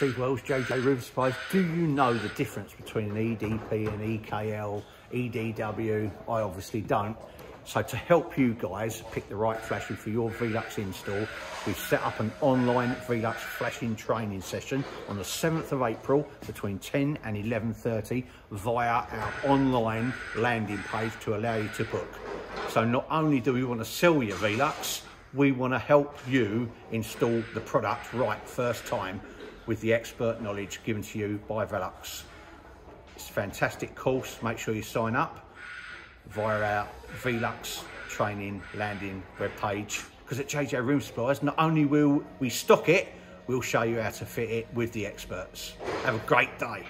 Steve Wells, JJ Supplies. Do you know the difference between an EDP and EKL, EDW? I obviously don't. So to help you guys pick the right flashing for your Velux install, we've set up an online Velux flashing training session on the 7th of April between 10 and 11.30 via our online landing page to allow you to book. So not only do we want to sell your Velux, we want to help you install the product right first time with the expert knowledge given to you by Velux. It's a fantastic course. Make sure you sign up via our Velux training landing web page. Because at JJ Roofing Supplies, not only will we stock it, we'll show you how to fit it with the experts. Have a great day.